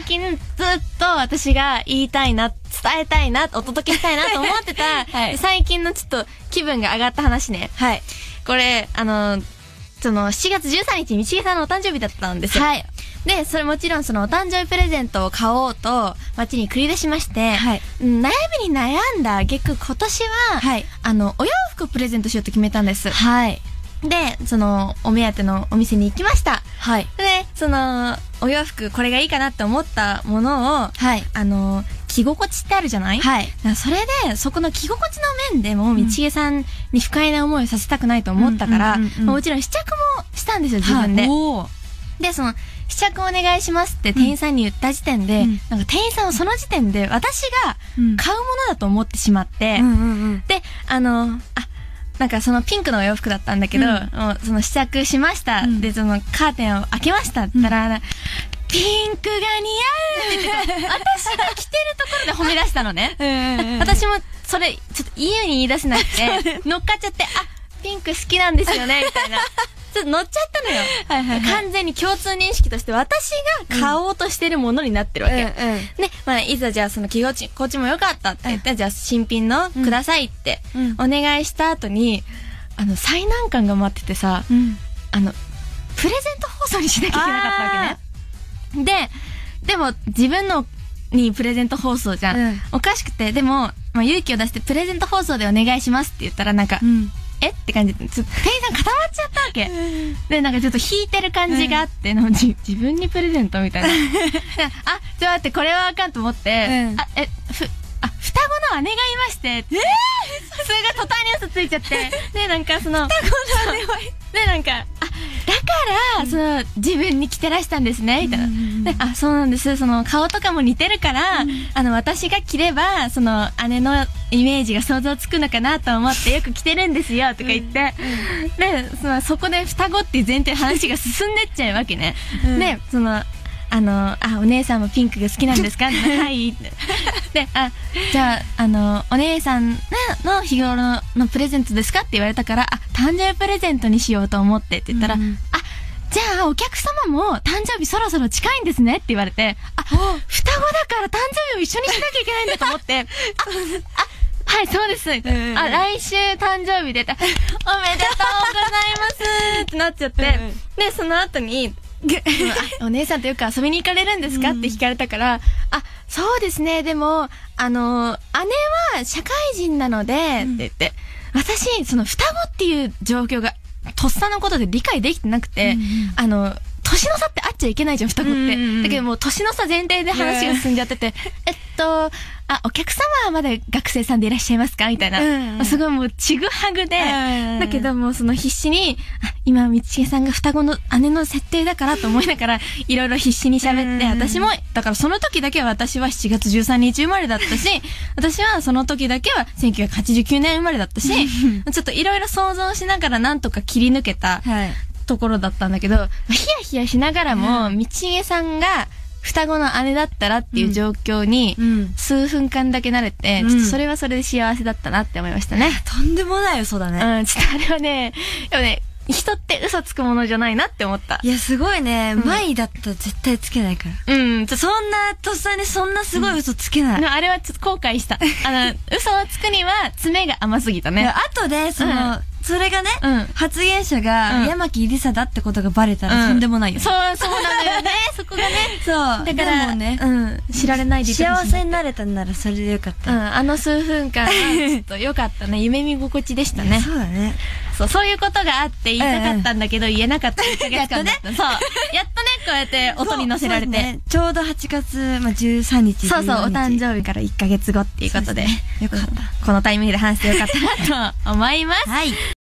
最近ずっと私が言いたいな、伝えたいな、お届けしたいなと思ってた、はい最近のちょっと気分が上がった話ね。はい。これ、あの、その7月13日、道重さんのお誕生日だったんですよ。はい。で、それもちろんそのお誕生日プレゼントを買おうと街に繰り出しまして、はいうん悩みに悩んだ結局今年は、はい。あの、お洋服をプレゼントしようと決めたんです。はい。で、その、お目当てのお店に行きました。はい。で、その、お洋服これがいいかなって思ったものを、はい。あの、着心地ってあるじゃない？はい。それで、そこの着心地の面でも、道重さんに不快な思いをさせたくないと思ったから、もちろん試着もしたんですよ、自分で。はいで、その、試着お願いしますって店員さんに言った時点で、うんなんか店員さんはその時点で私がうん買うものだと思ってしまって、うんうんうん。で、あの、あ、なんかそのピンクのお洋服だったんだけど、うんもうその試着しました。うんで、そのカーテンを開けましたって言ったら、ピンクが似合うって言ってた私が着てるところで褒め出したのね。私もそれ、ちょっと言うに言い出せなくて、乗っかっちゃって、あ、ピンク好きなんですよね、みたいな。ちょっと乗っちゃったのよ。はいはいはい完全に共通認識として私が買おうとしてるものになってるわけ。うんうんね、まあ、いざじゃあその着心地、こっちも良かったって言ったら、じゃあ新品のくださいってうんお願いした後に、あの、最難関が待っててさ、うん。あの、プレゼント放送にしなきゃいけなかったわけね。で、でも自分のにプレゼント放送じゃん。うんおかしくて、でも、まあ、勇気を出してプレゼント放送でお願いしますって言ったらなんか、うん。えって感じ。で、ちょっと店員さん固まっちゃったわけ。で、なんかちょっと引いてる感じがあって、なん自分にプレゼントみたいな。で あ、ちょっと待って、これはあかんと思って、うん。あ、え、ふ、あ、双子の姉がいまして、えそれが途端に嘘ついちゃって、で、なんかその、双子の姉はで、なんか、その、自分に着てらしたんですね、みたいな。で、あ、そうなんです。その、顔とかも似てるから、あの、私が着れば、その、姉のイメージが想像つくのかなと思って、よく着てるんですよ、とか言って。で、その、そこで双子っていう前提で話が進んでっちゃうわけね。うんで、その、あの、あ、お姉さんもピンクが好きなんですか？はい。で、あ、じゃあ、あの、お姉さんの日頃のプレゼントですか？って言われたから、あ、誕生日プレゼントにしようと思ってって言ったら、うんあ、じゃあお客様も誕生日そろそろ近いんですねって言われて、あ、双子だから誕生日を一緒にしなきゃいけないんだと思って、あ、あ、はい、そうです。んあ、来週誕生日で、あ おめでとうございます。ってなっちゃって、で、その後に、あお姉さんとよく遊びに行かれるんですか？って聞かれたから、あ、そうですね、でも、あの、姉は社会人なので、って言って、私、その双子っていう状況が、とっさのことで理解できてなくて、うんうん。あの、年の差ってあっちゃいけないじゃん、双子って。だけどもう年の差前提で話が進んじゃってて、えっと、あ、お客様はまだ学生さんでいらっしゃいますか？みたいな。うんうんすごいもうちぐはぐで、うんだけどもうその必死に、あ、今、道重さんが双子の姉の設定だからと思いながら、いろいろ必死に喋って、うん私も、だからその時だけは私は7月13日生まれだったし、私はその時だけは1989年生まれだったし、ちょっといろいろ想像しながらなんとか切り抜けたはい。ところだったんだけど、ヒヤヒヤしながらも、道重さんが双子の姉だったらっていう状況に、うん。数分間だけ慣れて、うんちょっとそれはそれで幸せだったなって思いましたね。とんでもない嘘だね。うん、ちょっとあれはね、でもね、人って嘘つくものじゃないなって思ったい。や、すごいね。ん前だったら絶対つけないから。うん、そんな、とっさにそんなすごい嘘つけない。でもあれはちょっと後悔した。あの、嘘をつくには爪が甘すぎたね。後で、その、うんそれがね、うん発言者が、うん山木りさだってことがバレたらとんでもないよ。そう、そうなのよね。そこがね。そう。だから、でもね、うん、知られないで幸せになれたんならそれでよかったよ。うん、あの数分間は、ちょっと良かったね。夢見心地でしたね。そうだね。そう、そういうことがあって言いたかったんだけど、言えなかった1ヶ月間だった。そう。やっこうやって音に乗せられて。ねちょうど8月、まあ、13日。そうそう、お14日誕生日から1ヶ月後っていうことで。ねよかったうんこのタイミングで話してよかったなと思います。はい。